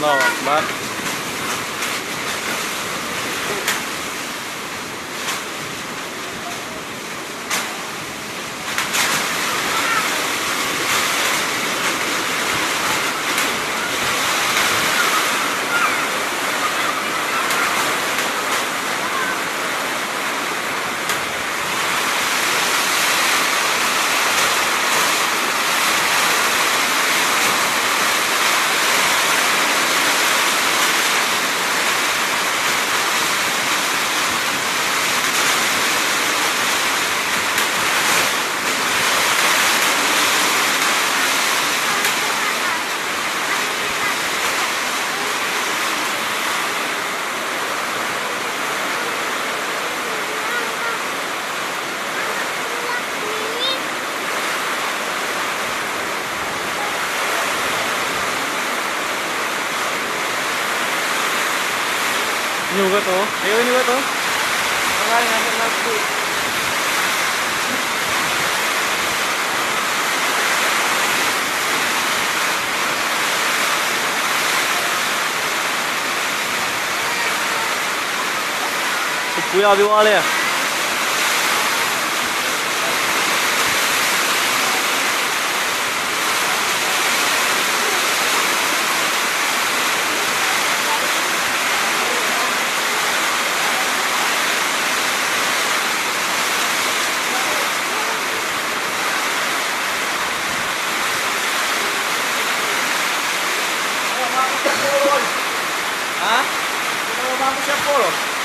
No, but 扭个头哎呦扭个头不要给我脸 mamusia Polok.